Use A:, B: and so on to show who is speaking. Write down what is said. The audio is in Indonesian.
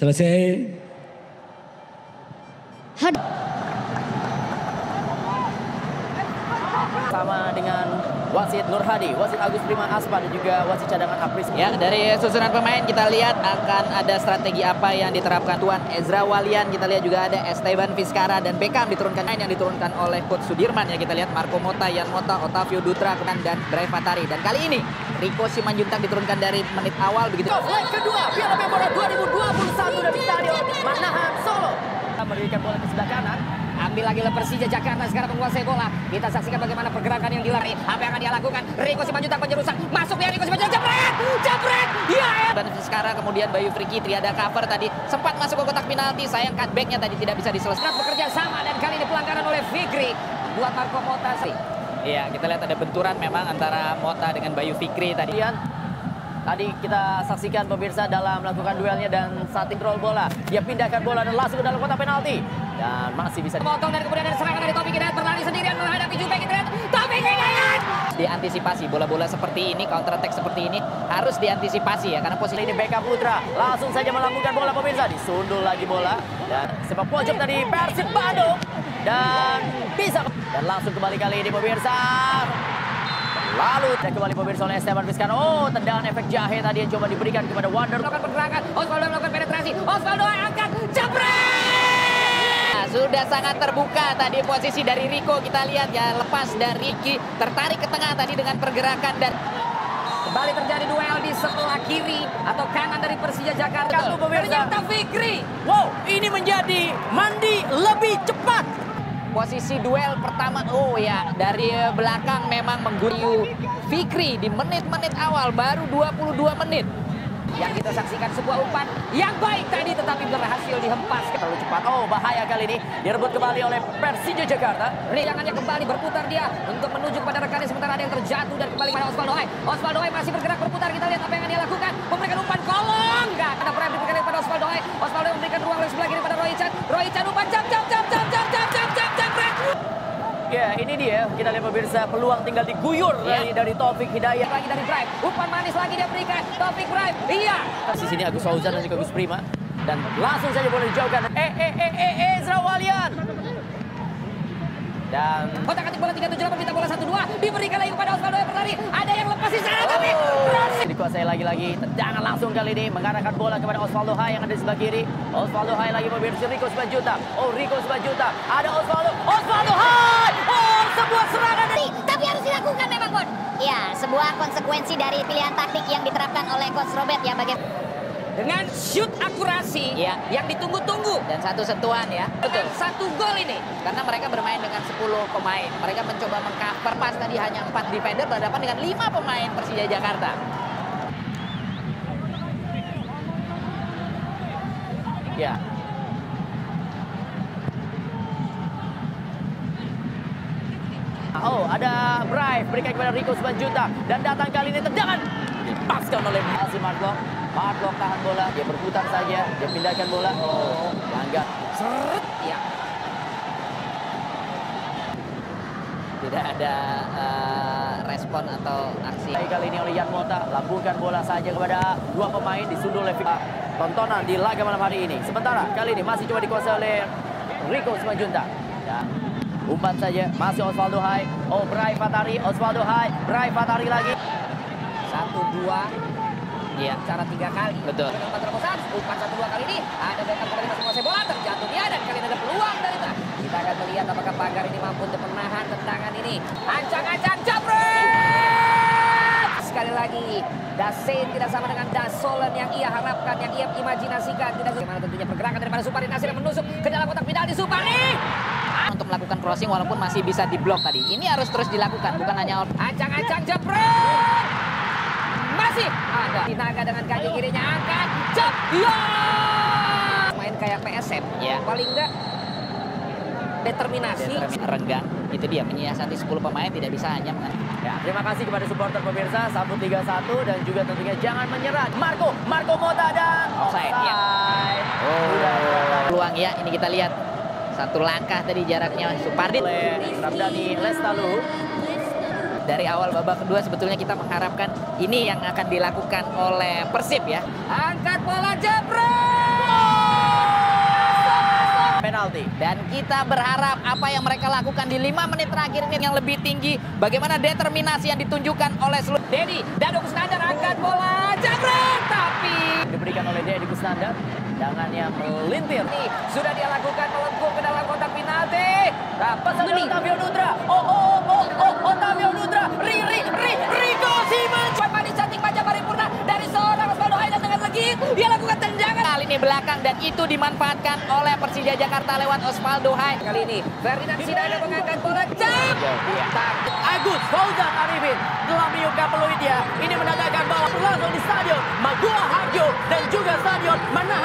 A: Selesai.
B: Sama dengan wasit Nur Hadi, wasit Agus Prima Aspa dan juga wasit cadangan Apris.
C: Ya, dari susunan pemain kita lihat akan ada strategi apa yang diterapkan Tuan Ezra Walian. Kita lihat juga ada Esteban Vizcara dan Beckham diturunkan yang diturunkan oleh Coach Sudirman ya. Kita lihat Marco Mota, Yan Mota, Otavio Dutra dan Bray Fatari. Dan kali ini Rico Simanjuntak diturunkan dari menit awal begitu.
B: Leg kedua Piala Menpora 2021 dari Stadion Manahan Solo. Memberikan bola ke sebelah kanan.
C: Ambil lagi oleh Persija Jakarta sekarang menguasai bola. Kita saksikan bagaimana pergerakan yang dilari. Apa yang akan dia lakukan? Rico Simanjuntak penyerusak. Masuk dia Rico Simanjuntak. Jebret! Jebret! Ya! Dan sekarang kemudian Bayu Friki Triada cover tadi. Sempat masuk ke kotak penalti. Sayang cutbacknya tadi tidak bisa diselesaikan. Bekerja sama dan kali ini pelanggaran oleh Fikri. Buat Marco Mota sih. Iya, kita lihat ada benturan memang antara Mota dengan Bayu Fikri tadi.
B: Kemudian tadi kita saksikan pemirsa dalam melakukan duelnya dan saat roll bola. Dia pindahkan bola dan langsung ke dalam kotak penalti. Dan masih bisa
C: Potong dan kemudian ada serangan dari Taufik Hidayat berlari sendirian menghadapi Jupe Hidayat. Taufik Hidayat! Diantisipasi. Bola-bola seperti ini, counter attack seperti ini harus diantisipasi ya karena posisi
B: ini Beka Putra langsung saja melambungkan bola pemirsa. Disundul lagi bola. Dan sepak pojok tadi Persib Bandung. Dan bisa dan langsung kembali kali ini pemirsa. Lalu kembali pemirsa oleh Esteban Vizcarra. Oh tendangan efek jahe tadi yang coba diberikan kepada Wander
C: melakukan pergerakan. Osvaldo melakukan penetrasi. Osvaldo angkat. Jebret sudah sangat terbuka tadi posisi dari Rico kita lihat ya lepas dari Ricky tertarik ke tengah tadi dengan pergerakan dan Kembali terjadi duel di sebelah kiri atau kanan dari Persija Jakarta.
B: Pemirsa.
C: Ternyata Fikri.
B: Wow, ini menjadi mandi lebih cepat.
C: Posisi duel pertama, oh ya, dari belakang memang mengguyur Fikri di menit-menit awal, baru 22 menit. Yang kita saksikan sebuah umpan yang baik tadi tetapi berhasil dihempas.
B: Terlalu cepat, oh bahaya kali ini. Direbut kembali oleh Persija Jakarta.
C: Jangannya kembali berputar dia untuk menuju kepada rekannya sementara ada yang terjatuh dan kembali pada Osvaldo Hai. Osvaldo Hai masih bergerak berputar, kita lihat apa yang dia lakukan. Memberikan umpan kolong, enggak. Ada prime diberikan kepada Osvaldo Hai. Osvaldo Hai memberikan ruang dari sebelah kiri pada Roy Chan. Roy Chan umpan
B: Ya, ini dia. Kita lihat pemirsa peluang tinggal diguyur
C: Ya.
B: dari, dari Taufik Hidayat.
C: Lagi dari Prime. Umpan manis lagi dia berikan. Taufik Prime. Iya.
B: Di sini Agus Fauzan dan juga Agus Prima. Dan langsung saja boleh dijauhkan. Eh, eh, eh, eh, eh, Ezra Walian. Dan
C: Kotak atik bola 378 minta bola 1-2. Diberikan lagi kepada Osvaldo yang berlari. Ada yang lepas di sana tapi berhasil.
B: Dikuasai lagi-lagi. Tendangan langsung kali ini mengarahkan bola kepada Osvaldo Hai yang ada di sebelah kiri. Osvaldo Hai lagi pemirsa Rico Sebanjuta. Oh, Rico Sebanjuta. Ada Osvaldo. Osvaldo Hai. Oh, sebuah serangan.
D: Tapi harus dilakukan memang, Bon. Ya, sebuah konsekuensi dari pilihan taktik yang diterapkan oleh Coach Robert ya bagi
C: Dengan shoot akurasi
B: Iya.
C: yang ditunggu-tunggu.
E: dan satu sentuhan ya.
C: Dengan satu gol ini.
E: Karena mereka bermain dengan 10 pemain. Mereka mencoba mengcover pas tadi hanya 4 defender berhadapan dengan 5 pemain Persija Jakarta.
B: Ya. Oh, ada Bright berikan kepada Rico Sebanjuta dan datang kali ini tendangan dipaskan oleh Alsi Marklock. Marklock tahan bola, dia berputar saja, dia pindahkan bola. Oh, langgar.
C: Seret. Ya.
E: Tidak ada eh, respon atau aksi.
B: Kali ini oleh Yan Mota, lambungkan bola saja kepada dua pemain disundul oleh Vika. Tontonan di laga malam hari ini. Sementara kali ini masih coba dikuasai oleh Rico Semanjunta. Ya. Umpan saja, masih Osvaldo Hai. Oh, Bray Fatari, Osvaldo Hai, Bray Fatari lagi.
C: Satu dua.
E: Iya.
C: Cara tiga kali.
E: Betul.
C: Empat terobosan. Umpan satu dua kali ini. Ada Beckham kembali masih menguasai bola. Terjatuh dia dan kali ini ada peluang. Melihat apakah pagar ini mampu untuk menahan tendangan ini. Ancang-ancang jabret! Sekali lagi, Dasein tidak sama dengan Dasolen yang ia harapkan, yang ia imajinasikan. Tidak bagaimana tentunya pergerakan daripada Supari Nasir yang menusuk ke dalam kotak penalti Supari.
E: Untuk melakukan crossing walaupun masih bisa diblok tadi. Ini harus terus dilakukan, bukan hanya
C: Ancang-ancang jebret. Masih ada Tinaga dengan kaki kirinya angkat. Jeb. Ya. Main kayak PSM.
E: Ya.
C: Paling enggak determinasi.
E: renggang. Itu dia menyiasati 10 pemain tidak bisa hanya menang.
B: Ya, terima kasih kepada supporter pemirsa Sambut 31 dan juga tentunya jangan menyerah. Marco, Marco Mota dan
E: Offside, ya.
B: Sudah
E: Peluang ya, ini kita lihat. Satu langkah tadi jaraknya Supardi.
B: oleh Ramdhani Lestalu.
E: Dari awal babak kedua sebetulnya kita mengharapkan ini yang akan dilakukan oleh Persib ya.
C: Angkat bola jebret.
E: Dan kita berharap apa yang mereka lakukan di 5 menit terakhir ini yang lebih tinggi. Bagaimana determinasi yang ditunjukkan oleh seluruh...
C: Dedi, Dado Kusnandar angkat bola, jabret, tapi
B: Diberikan oleh Dedi Kusnandar. Tangannya melintir.
C: ini sudah dia lakukan melengkung ke dalam kotak penalti.
B: Dapat satu Otavio Nutra. Oh, oh, oh, oh,
E: belakang dan itu dimanfaatkan oleh Persija Jakarta lewat Osvaldo Hai.
C: Kali ini Ferdinand Sinaga mengangkat bola jam.
B: Agus Fauzan Arifin telah meniupkan peluitnya. Ini menandakan bahwa berlangsung di stadion Maguwa Harjo dan juga stadion menahan